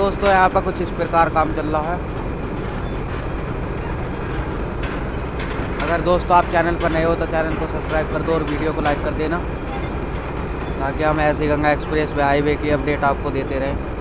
दोस्तों, यहाँ पर कुछ इस प्रकार काम चल रहा है। अगर दोस्तों आप चैनल पर नए हो तो चैनल को सब्सक्राइब कर दो और वीडियो को लाइक कर देना, ताकि हम ऐसे गंगा एक्सप्रेस वे हाईवे की अपडेट आपको देते रहें।